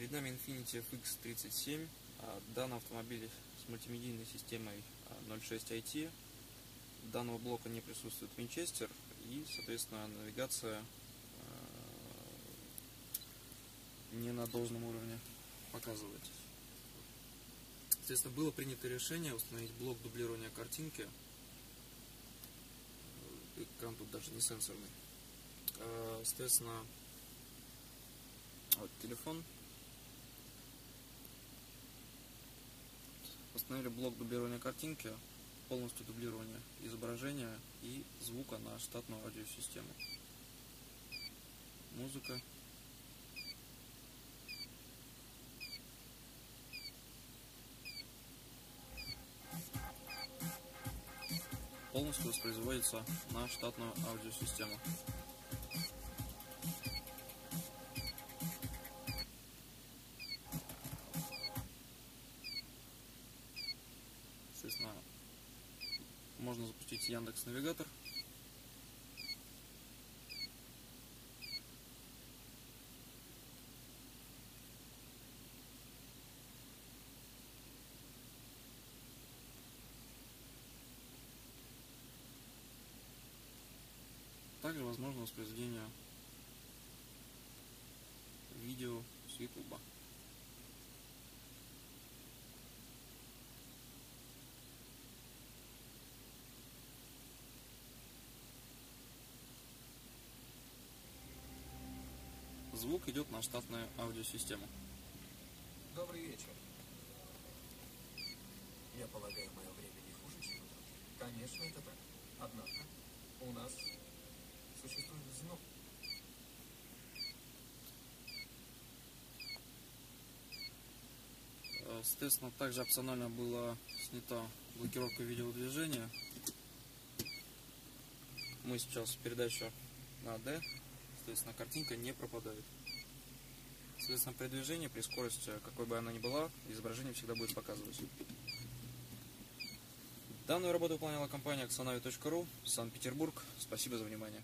Перед нами Infiniti FX37. А, Данный автомобиль с мультимедийной системой 06 IT. Данного блока не присутствует винчестер и, соответственно, навигация э, не на должном уровне показывает. Соответственно, было принято решение установить блок дублирования картинки. Экран тут даже не сенсорный. Соответственно, вот телефон. Установили блок дублирования картинки, полностью дублирование изображения и звука на штатную аудиосистему. Музыка. Полностью воспроизводится на штатную аудиосистему. Соответственно, можно запустить Яндекс Навигатор. Также возможно воспроизведение видео с YouTube. Звук идет на штатную аудиосистему. Добрый вечер. Я полагаю, мое время не хуже, чем. Конечно, это так. Однако, у нас существует звук. Э, Соответственно, также опционально была снята блокировка видеодвижения. Мы сейчас передача на D, соответственно, картинка не пропадает. Соответственно, при движении, при скорости, какой бы она ни была, изображение всегда будет показывать. Данную работу выполняла компания Axonavi.ru, Санкт-Петербург. Спасибо за внимание.